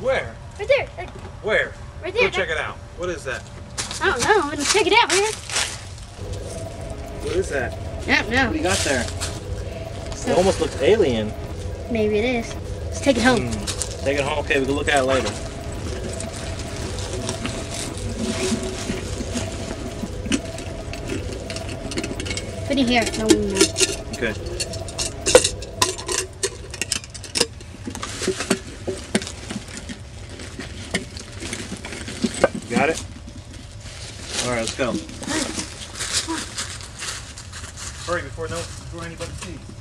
Where? Right there. Like, Where? Right there. Go check it out. What is that? I don't know. Let's check it out. What is that? Yep, no. What do you got there? So, it almost looks alien. Maybe it is. Let's take it home. Mm, take it home. Okay, we can look at it later. Put it here. No. Okay. Got it? Alright, let's go. Hurry before no before anybody sees.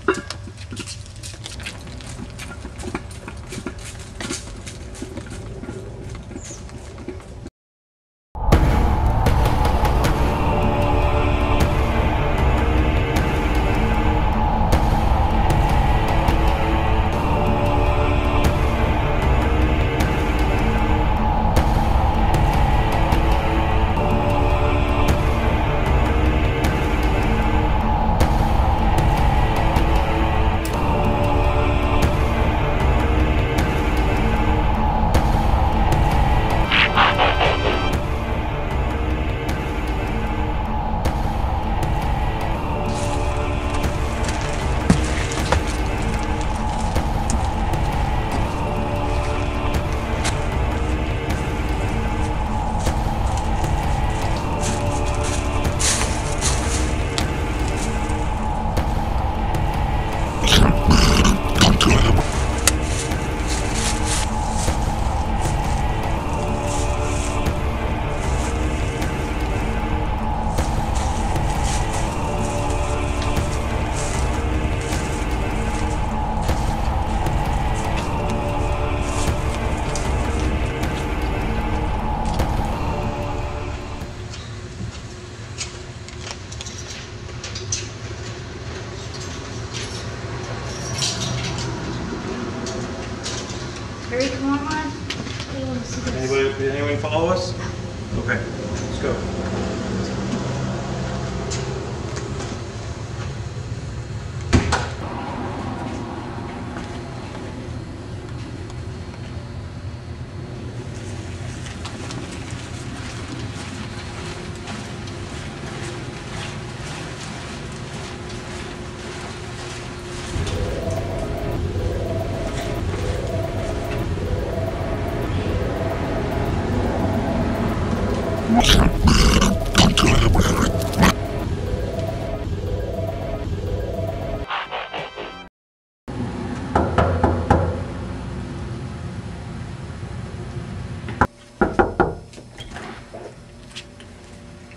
Did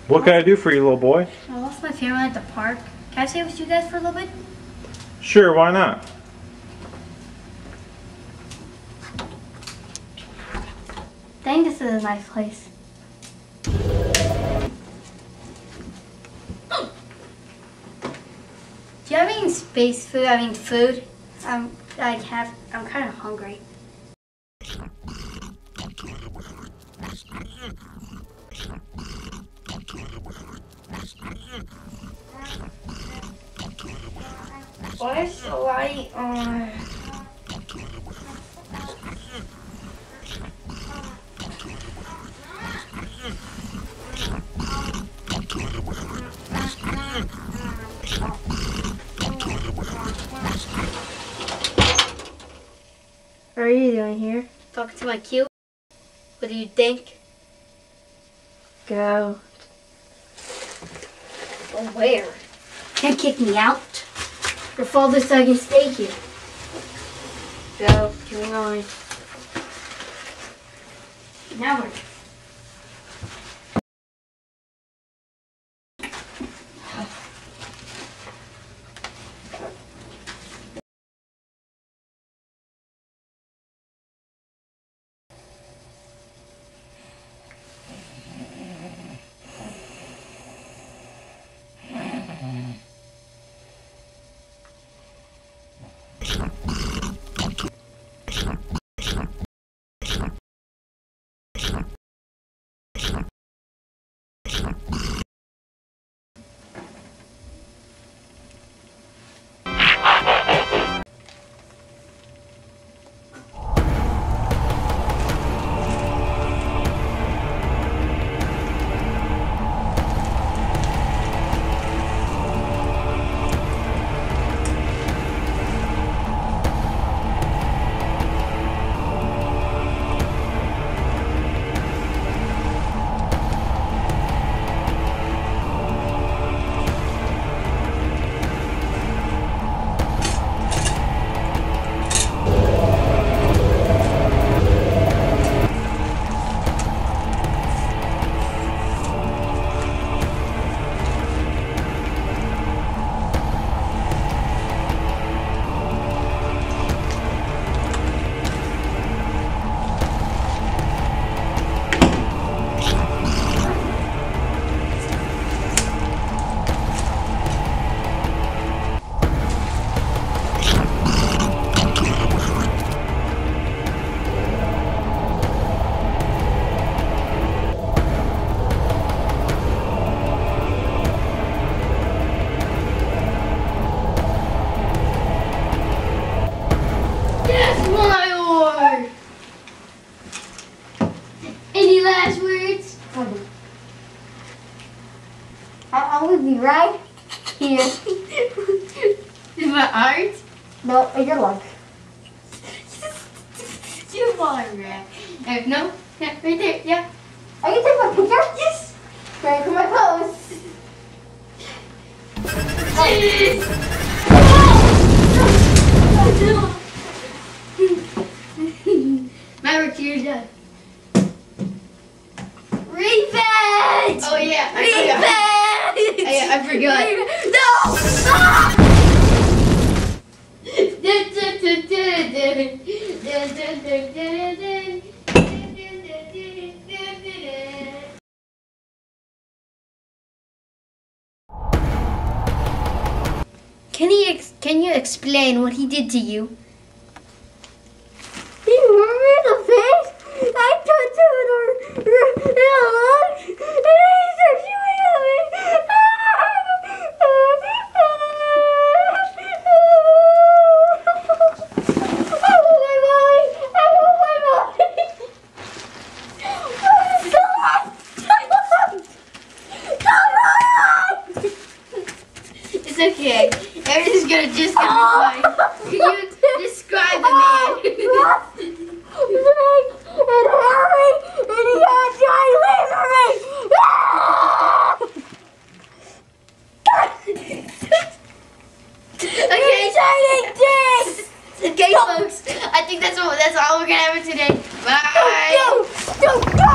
What can I do for you, little boy? I lost my family at the park. Can I stay with you guys for a little bit? Sure, why not? I think this is a nice place. Do you have any space food? I mean food. I'm I have I'm kind of hungry. Why is the light on? What are you doing here? Talking to my cute. What do you think? Go. Go where? Can't kick me out. Your father said I can stay here. Go. Keep going. Now where? Always be right here. In my heart? no, in your lungs. You are right. Uh, no? Yeah, right there. Yeah. I can take my picture? Yes. Can I put my pose? My tears done. Revenge! Oh yeah, I Revenge! I- I forgot. No! Can he? Ex- can you explain what he did to you? He hurt me in the face. I touched him in the, in the lungs. And he started shooting at me. I want my mommy. I want my mommy. Come on! Come on! It's okay. Just gonna. Oh. Can you describe the man? And Harry and he got giant okay. Giant dick! Okay, folks. I think that's what that's all we're gonna have for today. Bye.